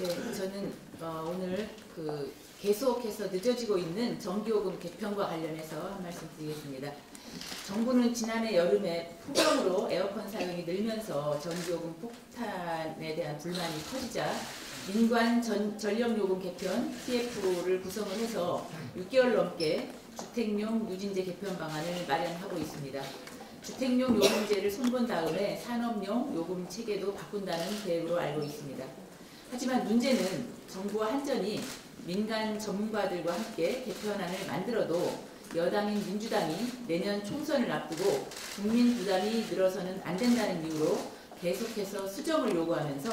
네, 저는 어, 오늘 그 계속해서 늦어지고 있는 전기요금 개편과 관련해서 한 말씀 드리겠습니다. 정부는 지난해 여름에 폭염으로 에어컨 사용이 늘면서 전기요금 폭탄에 대한 불만이 커지자 민관 전, 전력요금 개편 TF를 구성을 해서 6개월 넘게 주택용 누진제 개편 방안을 마련하고 있습니다. 주택용 요금제를 손본 다음에 산업용 요금 체계도 바꾼다는 계획으로 알고 있습니다. 하지만 문제는 정부와 한전이 민간 전문가들과 함께 개편안을 만들어도 여당인 민주당이 내년 총선을 앞두고 국민 부담이 늘어서는 안 된다는 이유로 계속해서 수정을 요구하면서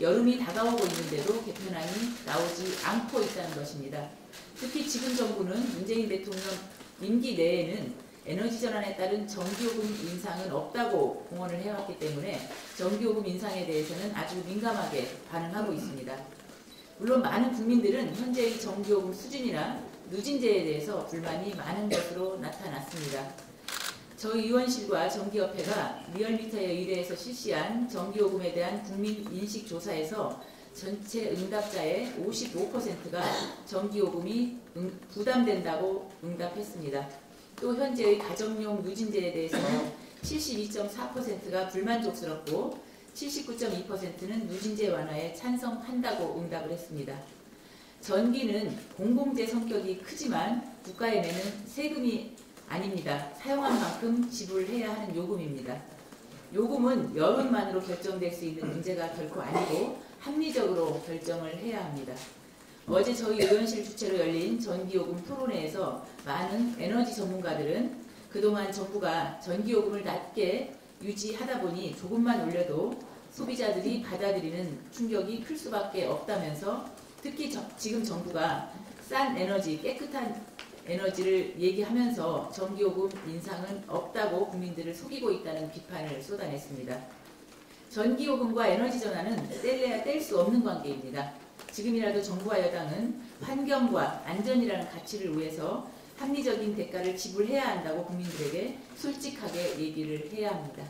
여름이 다가오고 있는데도 개편안이 나오지 않고 있다는 것입니다. 특히 지금 정부는 문재인 대통령 임기 내에는 에너지 전환에 따른 전기요금 인상은 없다고 공언을 해왔기 때문에 전기요금 인상에 대해서는 아주 민감하게 반응하고 있습니다. 물론 많은 국민들은 현재의 전기요금 수준이나 누진제에 대해서 불만이 많은 것으로 나타났습니다. 저희 의원실과 전기협회가 리얼미터에 의뢰해서 실시한 전기요금에 대한 국민 인식 조사에서 전체 응답자의 55%가 전기요금이 부담된다고 응답했습니다. 또 현재의 가정용 누진제에 대해서는 72.4%가 불만족스럽고 79.2%는 누진제 완화에 찬성한다고 응답을 했습니다. 전기는 공공재 성격이 크지만 국가에 내는 세금이 아닙니다. 사용한 만큼 지불해야 하는 요금입니다. 요금은 여론만으로 결정될 수 있는 문제가 결코 아니고 합리적으로 결정을 해야 합니다. 어제 저희 의원실 주최로 열린 전기요금 토론회에서 많은 에너지 전문가들은 그동안 정부가 전기요금을 낮게 유지하다 보니 조금만 올려도 소비자들이 받아들이는 충격이 클 수밖에 없다면서 특히 저, 지금 정부가 싼 에너지, 깨끗한 에너지를 얘기하면서 전기요금 인상은 없다고 국민들을 속이고 있다는 비판을 쏟아냈습니다. 전기요금과 에너지 전환은 뗄래야 뗄 수 없는 관계입니다. 지금이라도 정부와 여당은 환경과 안전이라는 가치를 위해서 합리적인 대가를 지불해야 한다고 국민들에게 솔직하게 얘기를 해야 합니다.